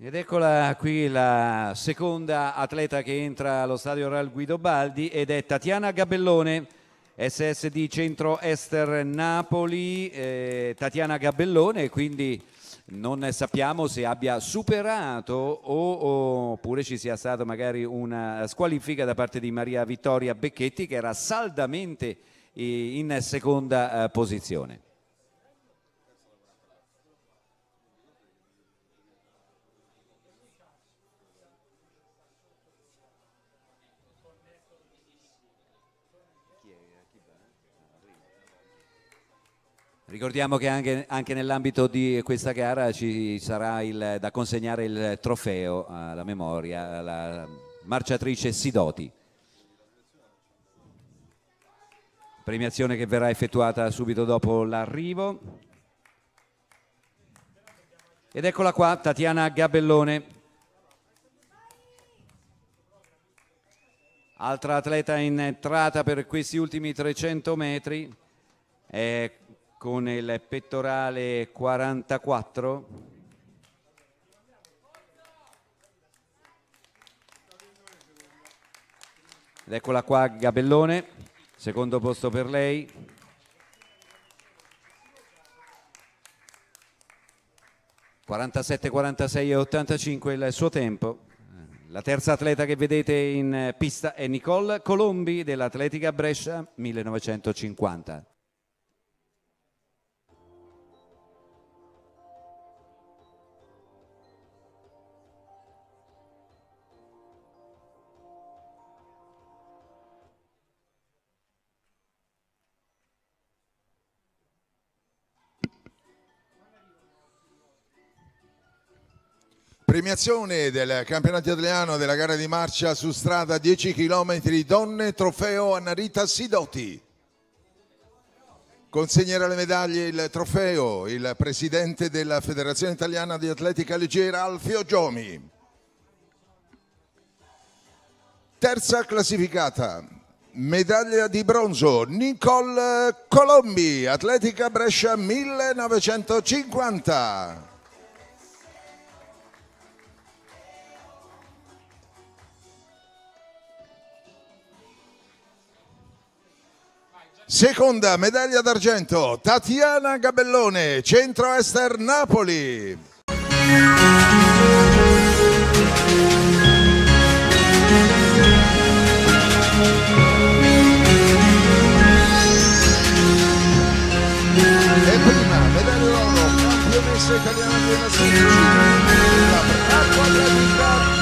Ed eccola qui la seconda atleta che entra allo stadio Real Guido Baldi ed è Tatiana Gabellone, SSD Centro Ester Napoli. Eh, Tatiana Gabellone, quindi non sappiamo se abbia superato o, oppure ci sia stata magari una squalifica da parte di Maria Vittoria Becchetti che era saldamente eh, in seconda eh, posizione. Ricordiamo che anche, anche nell'ambito di questa gara ci sarà il, da consegnare il trofeo alla memoria alla marciatrice Sidoti. Premiazione che verrà effettuata subito dopo l'arrivo. Ed eccola qua, Tatiana Gabellone. Altra atleta in entrata per questi ultimi 300 metri. È con il pettorale 44 ed eccola qua Gabellone secondo posto per lei. (47-46 e 85 il suo tempo. La terza atleta che vedete in pista è Nicole Colombi dell'Atletica Brescia 1950 Premiazione del campionato italiano della gara di marcia su strada 10 km donne trofeo Annarita Sidoti. Consegnerà le medaglie il trofeo il presidente della Federazione Italiana di Atletica Leggera Alfio Giomi. Terza classificata, medaglia di bronzo Nicole Colombi, Atletica Brescia 1950. Seconda medaglia d'argento, Tatiana Gabellone, Centro Ester Napoli. E prima medaglia d'oro, campionessa italiana della 16, la